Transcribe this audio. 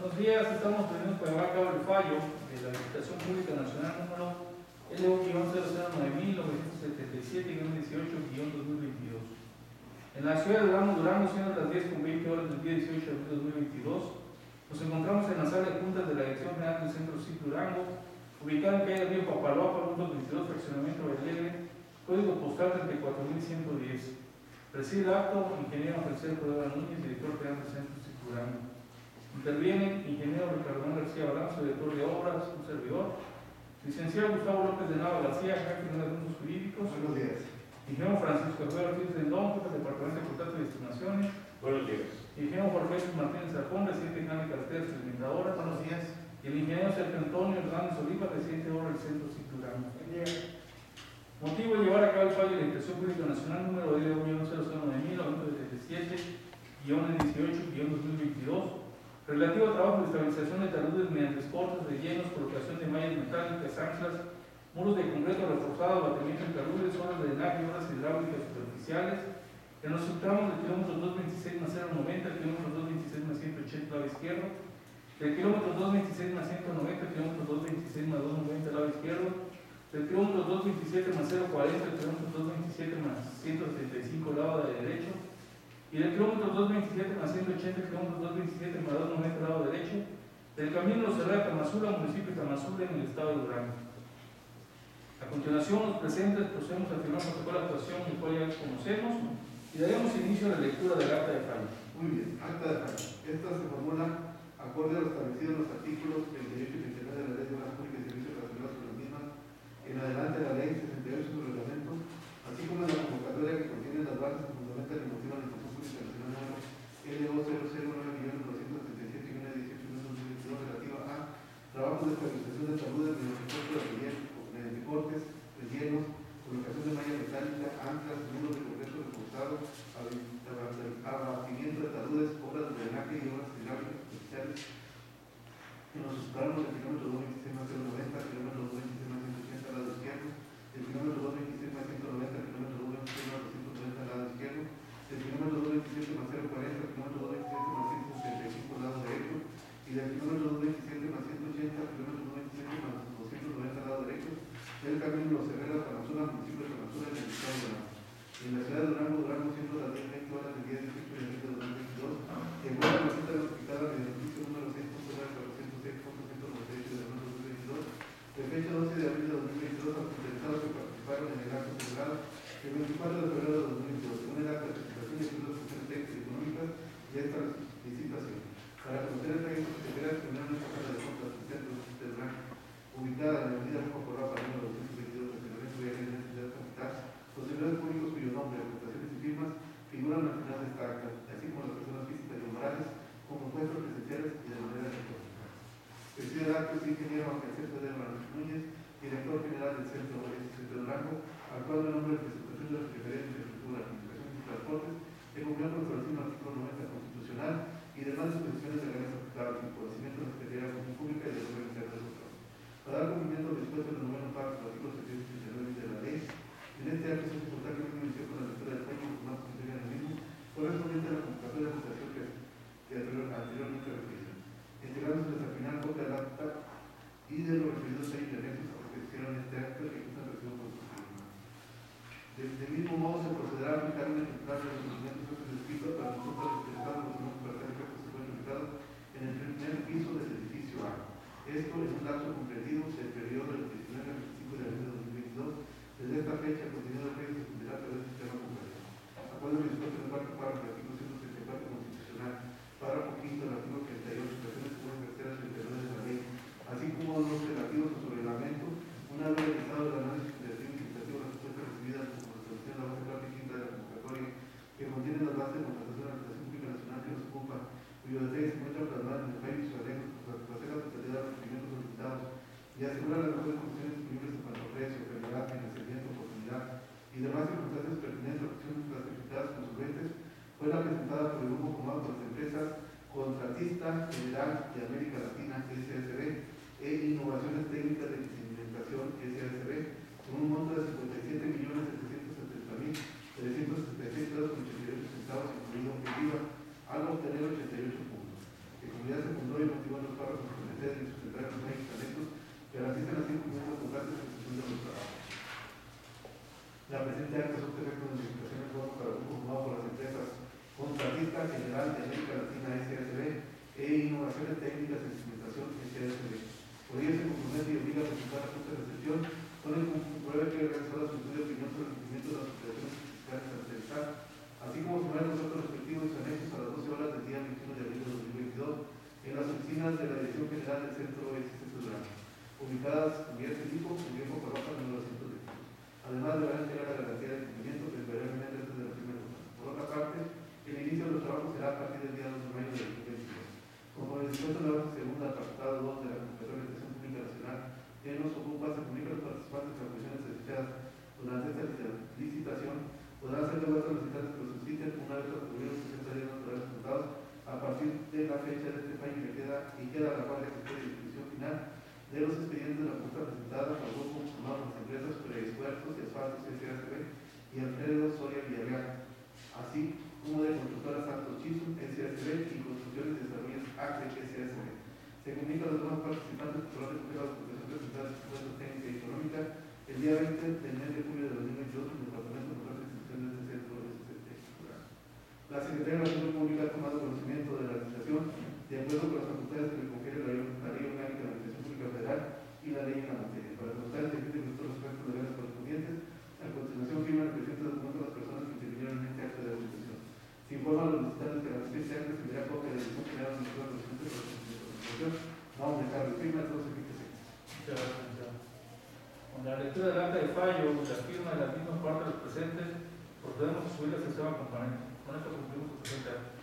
Buenos días, estamos reunidos para llevar a cabo el fallo de la Licitación Pública Nacional número LO-009-1977-18-2022. En la ciudad de Durango, Durango, siendo las 10 con 20 horas del día 18 de abril de 2022, nos encontramos en la sala de juntas de la Dirección General del Centro CIP Durango, ubicada en calle Río Papaloapa, número 22, fraccionamiento Alegre, código postal 34110. Preside el acto, ingeniero Francisco Núñez, director general del Centro CIP Durango. Intervienen ingeniero Ricardo García Balanzo, director de obras, un servidor. Licenciado Gustavo López de Nava García, jefe de asuntos jurídicos. Buenos días. Ingeniero Francisco Javier Ortiz Rendón, jefe del Departamento de Contratos y Destinaciones. Buenos días. Ingeniero Jorge Martínez Arcón, presidente de carteras experimentadoras. Buenos días. Y el ingeniero Sergio Antonio Hernández Oliva, presidente de obra del Centro CIP Durango. Motivo de llevar a cabo el fallo de la Inspección Pública Nacional número de 1009018-18-2022 relativo al trabajo de estabilización de taludes mediante cortes, rellenos, colocación de mallas metálicas, anclas, muros de concreto reforzado, batimiento de taludes, zonas de drenaje, obras hidráulicas superficiales, en los tramos del kilómetro 226 más 090, kilómetro 226 más 180 lado izquierdo, del kilómetro 226 más 190, kilómetro 226 más 290 lado izquierdo, del kilómetro 227 más 040, kilómetro 227 más 175 lado de derecho, y del kilómetro 227 más 180, kilómetro 227 más 290 lado derecho, del camino Los Herrera Tamazula, municipio de Tamazula, en el estado de Durango. A continuación, los presentes procedemos a firmar protocolo de actuación, el cual ya conocemos, y daremos inicio a la lectura del acta de fallo. Muy bien, acta de fallo. Esta se formula acorde a lo establecido en los artículos 28 y 39 de la Ley de Obras Públicas y Servicios relacionados con las mismas, en adelante de la Ley 68 y su reglamento, así como en la convocatoria que contiene las bases que fundamentan el motivo de la Institución Pública Nacional número LO009-18-2022 relativa a trabajos de estabilización de de mediante cortes, rellenos, colocación de malla metálica, anclas, muros de concreto reforzado, abatimiento de taludes, obras de drenaje y obras hidráulicas especiales en los tramos del kilómetro 226 más 090, kilómetro 226 Herreras Tamazula, municipio de Tamazula, en el estado de Durango. En la ciudad de Durango, Durango, siendo las 10 20 horas del día 18 de enero de 2022, en una visita notificada en el oficio número 6.406.198 de 2022, de fecha 12 de abril de 2022, a los interesados que participaron en el acto celebrado el 24 de febrero de 2022, con el de presentación de y económicas y esta licitación. Para conocer el proyecto que se quiera exponer una casa de compras del centro de Durango, ubicada en la avenida Rojo Corrapa, número 222, fraccionamiento de la ciudad capital, los servidores públicos cuyo nombre, aportaciones y firmas figuran al final de esta acta, así como las personas físicas y morales, como puestos presenciales y de manera electrónica. El el ingeniero Ángel de Núñez, director general del Centro de Durango, actuando en nombre de presentación de las preferencias de infraestructura, comunicaciones y transportes, en cumplimiento con el artículo 90 constitucional y demás disposiciones de la ley aplicables en conocimiento de la Secretaría de Pública y de la Organización de los Para dar cumplimiento al dispuesto en el noveno párrafo del artículo 789 de la ley, en este acto se importa que me inició con la lectura del fallo más contenido en el mismo, correspondiente a la convocatoria de votación que, que anteriormente referí. Entregándose al final copia del acta y de los referidos a anexos que hicieron este acto que están recibidos por su firma. Del mismo modo se procederá a aplicar un ejemplar de los documentos que hubo con otras empresas contratistas general de América Latina, SSB, e Innovaciones Técnicas de Implementación, SSB, con un monto de 57.770.366 centavos incluido en IVA, al obtener 88 puntos. La comunidad secundaria motivó a los párrafos competentes y sustentar los medicamentos garantizan así cumplimiento total de la ejecución de los trabajos. La presente acta es un de modificaciones para un conformado por la Concertista General de América Latina SSB e Innovaciones Técnicas en Implementación SSB. Podría ser concluyente y obliga a presentar la Junta de Recepción con el compruebe que realizó la solicitud de opinión sobre el cumplimiento de las obligaciones fiscales ante SAT, así como firmar los actos respectivos anexos a las 12 horas del día 21 de abril de 2022 en las oficinas de la Dirección General del Centro de ubicadas en los que condiciones desechas durante esta licitación podrán ser devueltas a los visitantes que lo soliciten una vez concluidos los secretarios naturales resultados a partir de la fecha de este fallo que queda y queda la cual de disposición final de los expedientes de la propuesta presentada por el grupo conformado por las empresas Preesfuerzos y Asfaltos SASB y Alfredo Soria Villarreal, así como de constructora Santos Chisum SASB y Construcciones y Desarrollos ACRE SASB. Se comunica a los demás participantes que podrán recoger las presentadas en su propuesta técnica y económica el día 20 del mes de julio de 2022 en el Departamento de de Instituciones de este Centro de SST. La Secretaría de la Función Pública ha tomado conocimiento de la licitación de acuerdo con las facultades que le confiere la ley, orgánica de la Administración Pública Federal y la ley en la materia. Para constar el servicio de nuestros respectos legales correspondientes, a continuación firma el presente documento a las personas que intervinieron en este acto de licitación. Se informa a los visitantes que la se enviará copia de la decisión general de los presentes para la licitación. Vamos a dejar de firma, todos se fíjense. Muchas. Con la lectura del acta de fallo y la firma de las mismas partes de los presentes, procedemos a subir al sistema componente. Con esto cumplimos el presente.